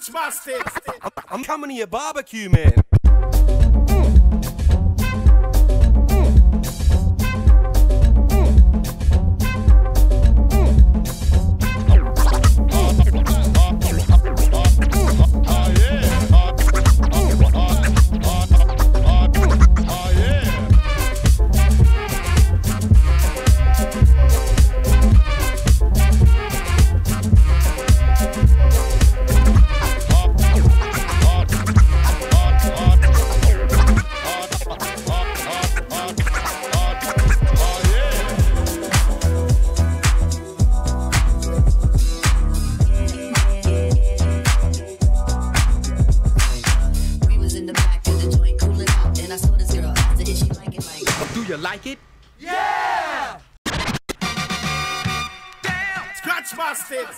Scratch Bastard. I'm, I'm coming to your barbecue, man. You like it? Yeah! Damn! Scratch Bastard.